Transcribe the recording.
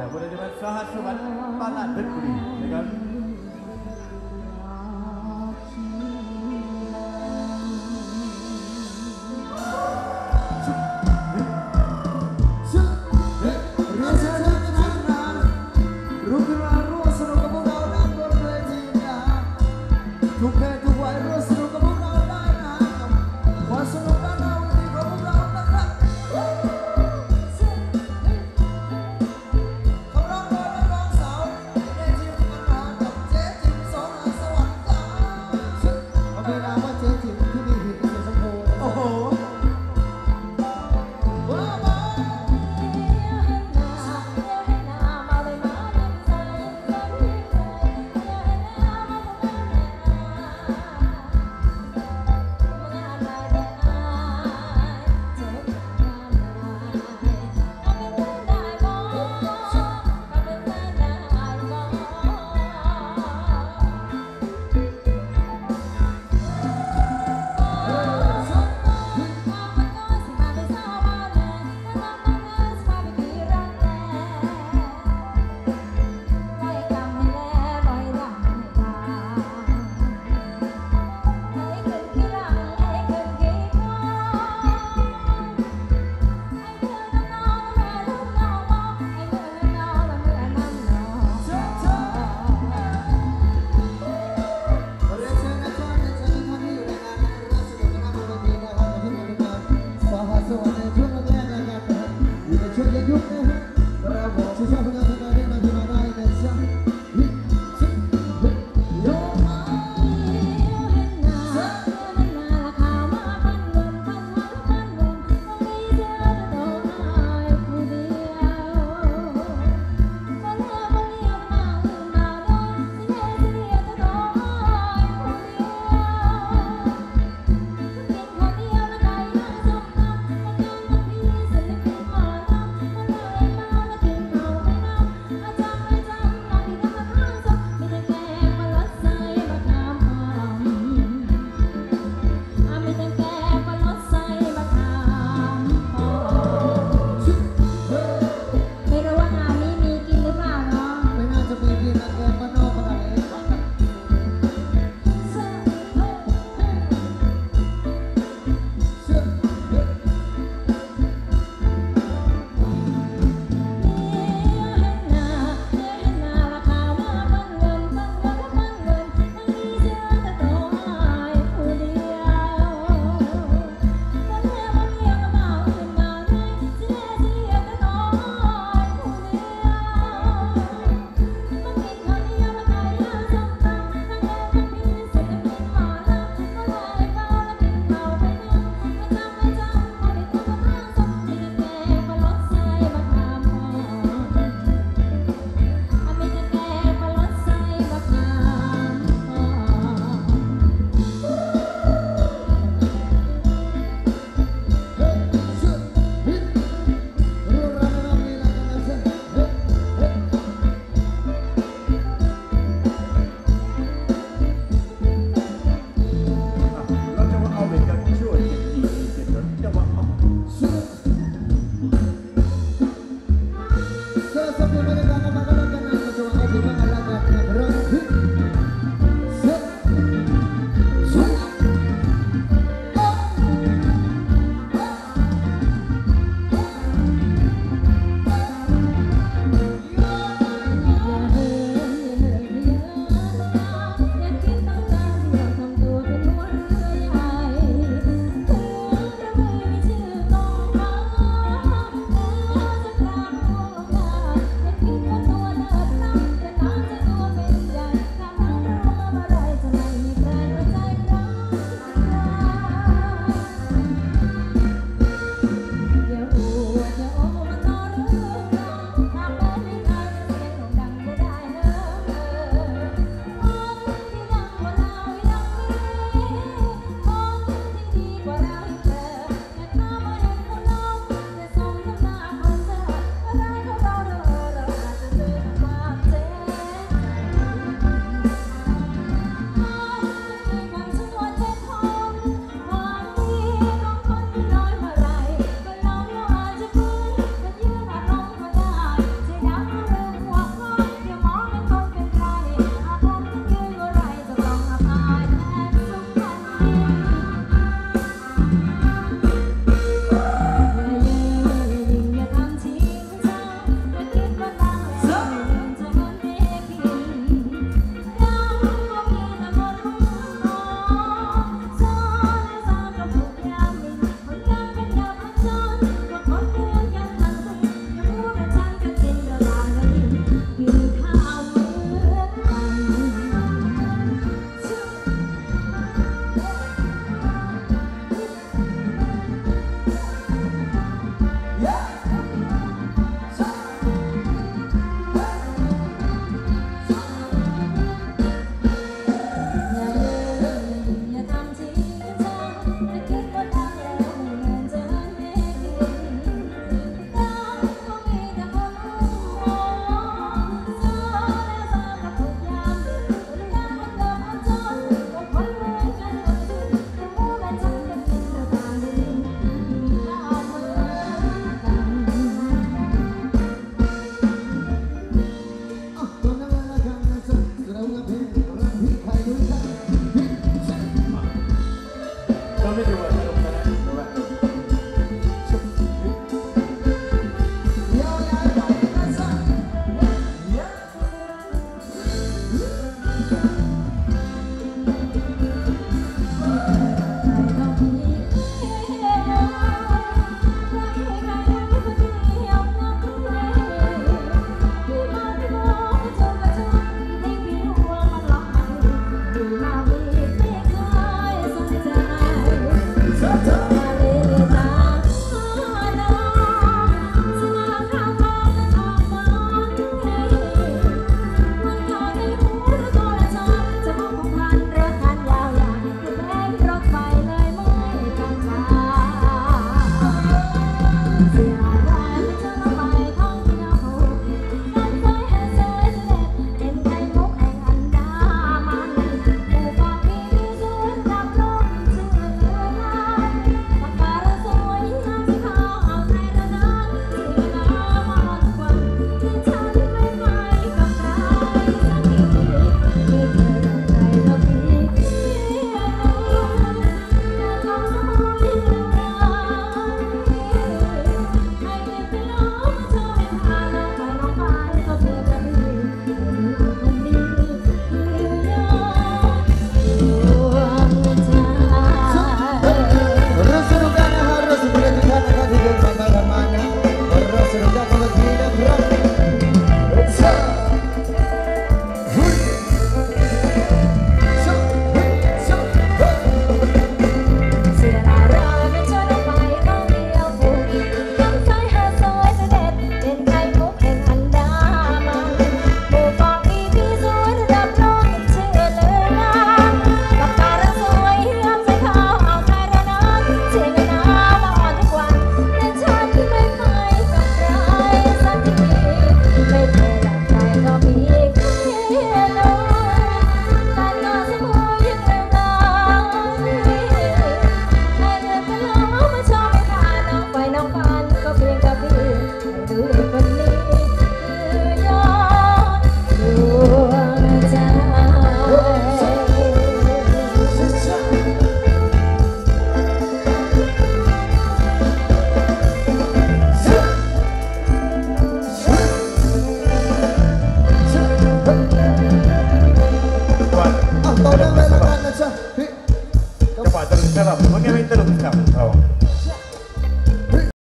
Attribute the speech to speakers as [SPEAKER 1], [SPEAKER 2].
[SPEAKER 1] Jabodetabek sahabat sahabat balat berkulit dengan